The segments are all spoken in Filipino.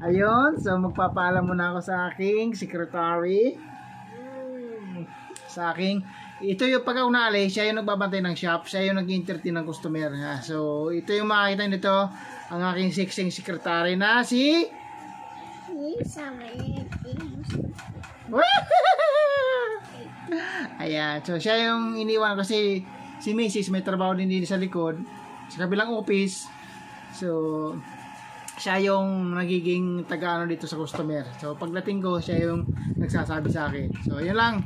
Ayun, so magpapaalam muna ako sa aking secretary. Sa aking, ito yung pag ako naalis, siya yung nagbabantay ng shop, siya yung nag-entertain ng customer. Ha? So, ito yung makikita nito, ang aking sexing secretary na si... Ayan, so siya yung iniwan kasi si Mrs. may trabaho din din sa likod, sa kabilang office. So, siya yung nagiging taga-ano dito sa customer. So, pagdating ko, siya yung nagsasabi sa akin. So, yun lang.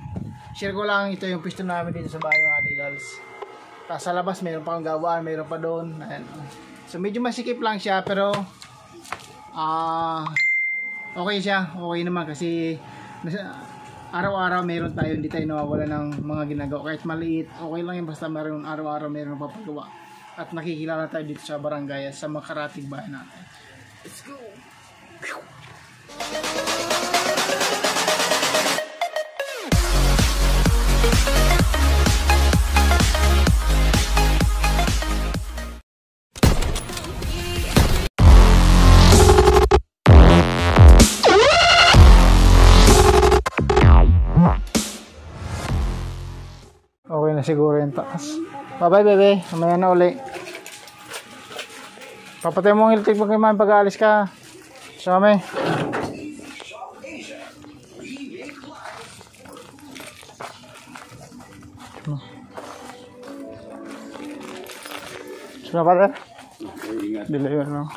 Share ko lang, ito yung pwesto namin dito sa bahay mga digals. Tapos sa labas, mayroon pa akong gawaan, mayroon pa doon. Ayan. So, medyo masikip lang siya, pero ah okay siya. Okay naman kasi araw-araw meron tayo, hindi tayo nawawala ng mga ginagawa. Kahit maliit, okay lang yan basta meron araw-araw meron papagawa. At nakikilala tayo dito sa barangay sa mga karating bahay natin. Let's go! Okay na siguro yung taas. Bye-bye, bebe. Mamaya na uli. Papatay mo ang electric pag may pag-aalis ka. Same. Sino pa rin? Deliver no.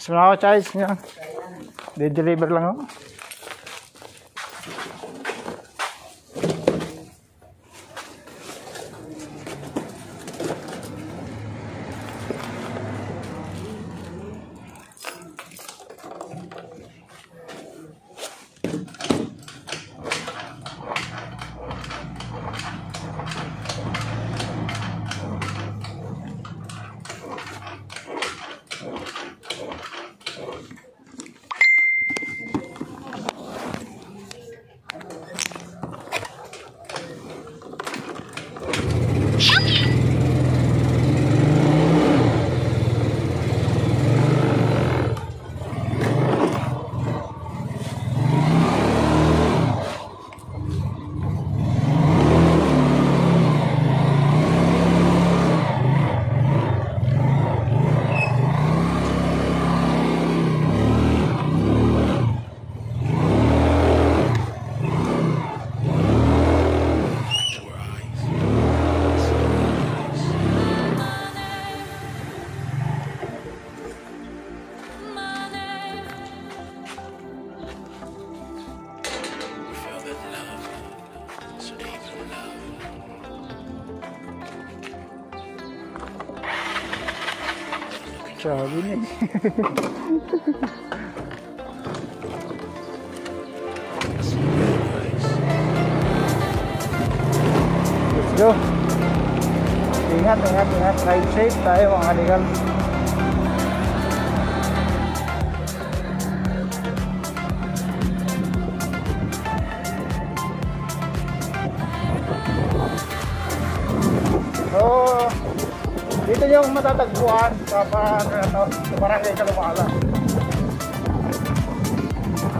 Sino ako, Chais? Yan. De-deliver lang ako. Sabi niya. Let's go. Ingat, ingat, ingat. right safe tayo mga kaligal. Matatagpuan sa pa- ano, sa barangay Kalumala.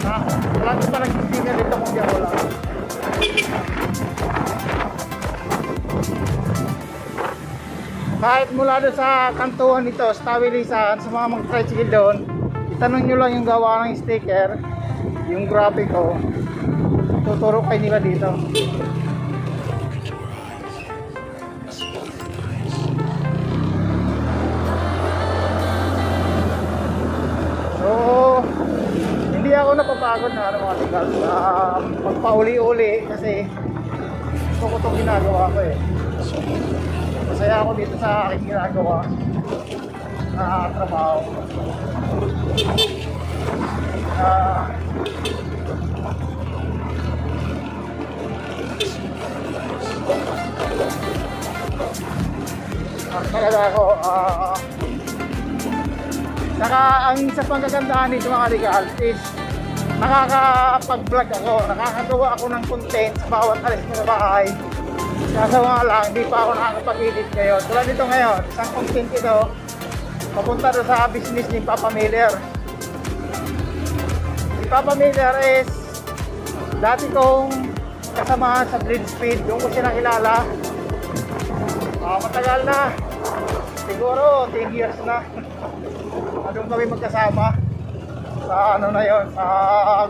Ah, wala ko pa nagsisinga dito kung di ako lang. Kahit mula doon sa kantuhan nito, sa Tawilisan, sa mga mag-tricycle doon, itanong nyo lang yung gawa ng sticker, yung graphic ko, tuturo kayo nila dito. Ano mga tigal na magpauli-uli kasi gusto ko itong ginagawa ko eh. Masaya ako dito sa aking ginagawa na trabaho. Ah, ah, talaga ako ah Saka ang isa pang kagandahan nito mga legal is nakakapag-vlog ako, nakakagawa ako ng content sa bawat alis ko sa bahay. Kaso nga lang, hindi pa ako nakakapag-edit ngayon. Tulad dito ngayon, isang content ito, papunta doon sa business ni Papa Miller. Si Papa Miller is dati kong kasamahan sa Blade Speed. Doon ko siya nakilala. Ah, matagal na. Siguro 10 years na. Doon kami magkasama sa ano na yon sa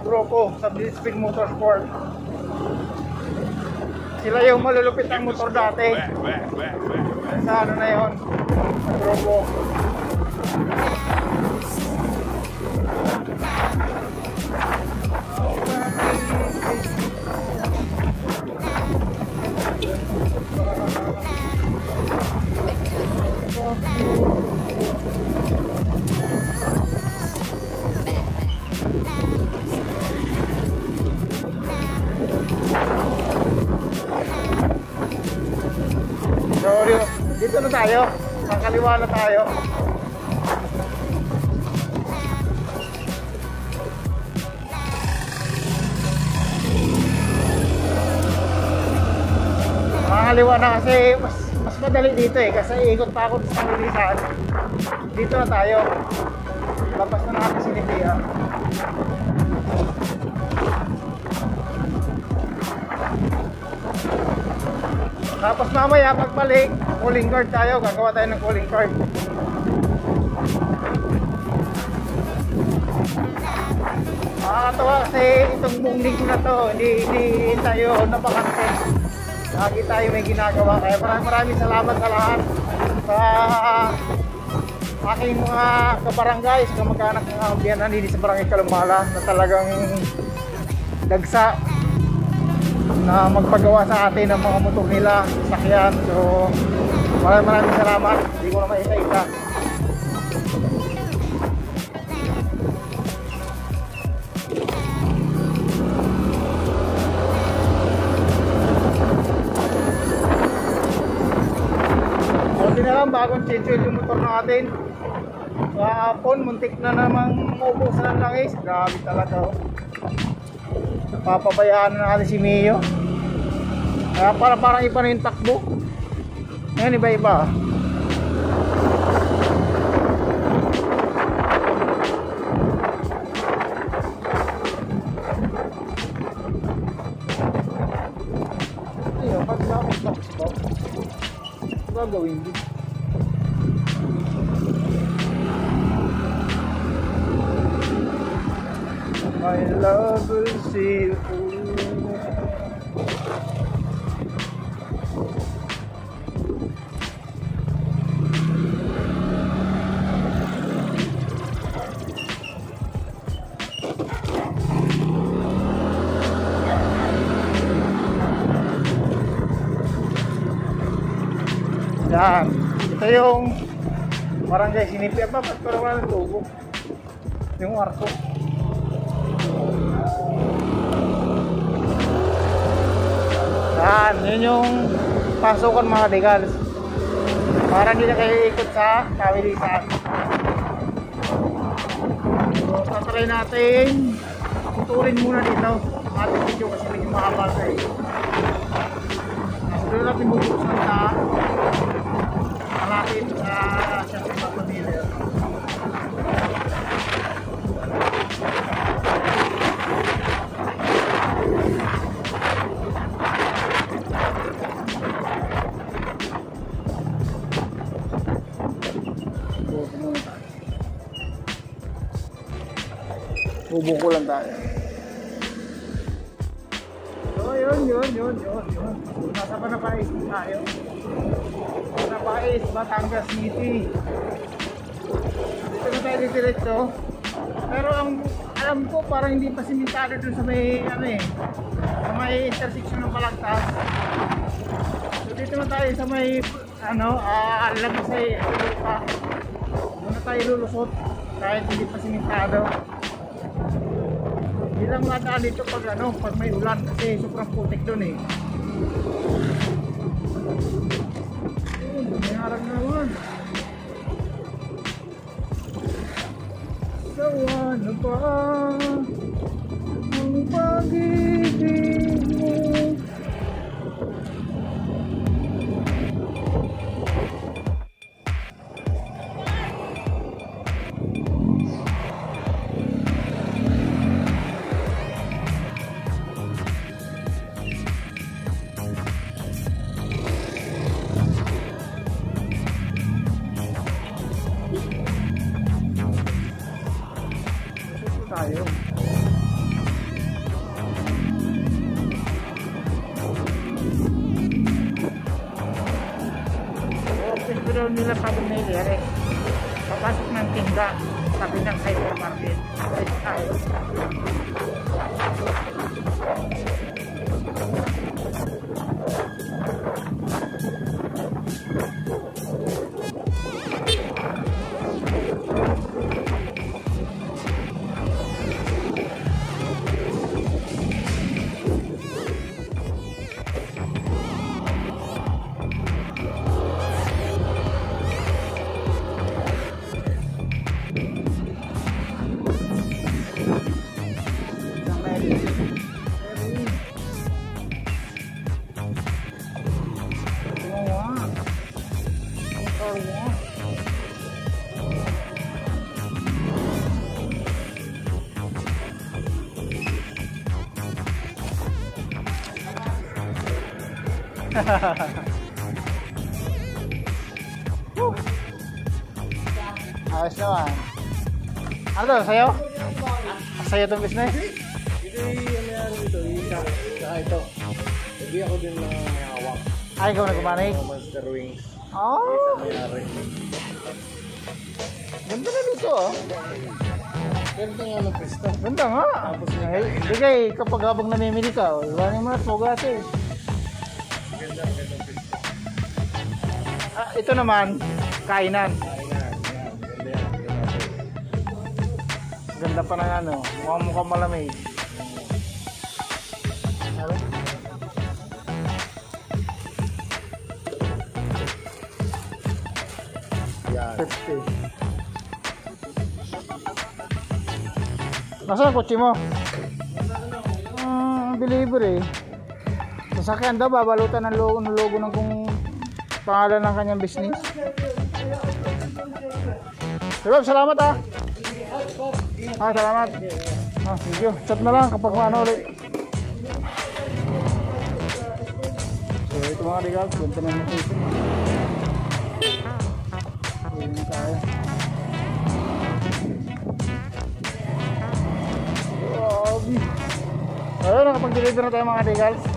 grupo sa Speed Motorsport. Sila yung malulupit ang motor dati. Sa ano na yon sa grupo. So, di- dito na tayo. Ang kaliwa na tayo. Makakaliwa na kasi mas, mas madali dito eh. Kasi ikot pa ako sa Milisan. Dito na tayo. Labas na natin si Nipia. Tapos mamaya pagbalik, calling card tayo. Gagawa tayo ng calling card. Nakakatawa kasi itong buong linggo na to, hindi, hindi tayo napakante. Lagi tayo may ginagawa. Kaya maraming maraming salamat sa lahat sa aking mga kabarangay, sa kamag-anak ng mga biyanan dito sa barangay Kalumala na talagang dagsa na magpagawa sa atin ng mga motor nila, sakyan. So, maraming maraming salamat. Hindi ko na maisa-isa. Buti bagong oil yung motor natin. Kahapon, muntik na namang maubos ng langis. Grabe talaga. Oh. Papabayaan na natin si Mio. Kaya para parang iba na yung takbo. Ngayon iba iba. Ayun, pag namin takbo, gagawin din. My love will see you Yan. Ito yung barangay Sinipi. Apa, ba't parang wala tubo? Yung arko. Yan, yun yung pasukan mga legals. Para hindi na kayo ikot sa kawilisan. So, tatry natin tuturin muna dito ating video kasi medyo mahaba na eh. Doon natin bubuksan sa malapit sa Shopee Papa Miller. Buko muna tayo. Bubuko lang tayo. So, yun, yun, yun, yun, yun. Nasa Panapais tayo. Panapais, Batangas City. Dito tayo diretso. Pero ang alam ko parang hindi pa simentado dun sa may ano eh. Sa may intersection ng Balagtas. So dito na tayo sa may ano, ah, alam sa pa. Muna tayo lulusot kahit hindi pa simentado. Hindi lang nadaan dito pag ano, pag may ulan kasi sobrang putik doon eh. Ayun, bumiharap na naman. So ano ba ang pag-ibig daw nila sabi na ilere. Papasok ng tinda. Sabi ng hypermarket. Ay, tayo. Ayos naman. Ano to, sayo? Sayo tong business? Ito yung ano ito, isa, saka ito. Hindi ako din na may hawak. Ay, ikaw? Mga monster wings. Oh, ganda na dito oh. Ganda nga ng pista. Ganda nga. Ay, Bigay, kapag habang namimili ka, oh, mo na at mugate. Ganda, ganda ng pista. Ah, ito naman, kainan. Ganda pa ng ano, mukhang mukhang malamig. 50. Nasaan kotse mo? Ah, delivery. Sasakyan daw, babalutan ng logo, ng logo ng kung pangalan ng kanyang business. Diba, salamat ah. Ah, salamat. Ah, sige. Chat na lang kapag ano ulit. So, ito mga regal. Punta na natin ito. Ayun na tayo. Ayun, nakapag-deliver na tayo mga regals.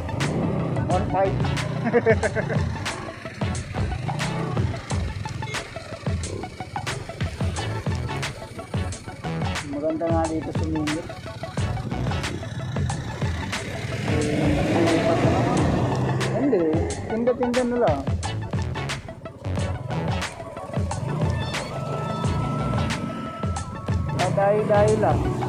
On time. Maganda nga dito sa Mingit. Hindi, tinda-tinda na lang. Dahil-dahil lang.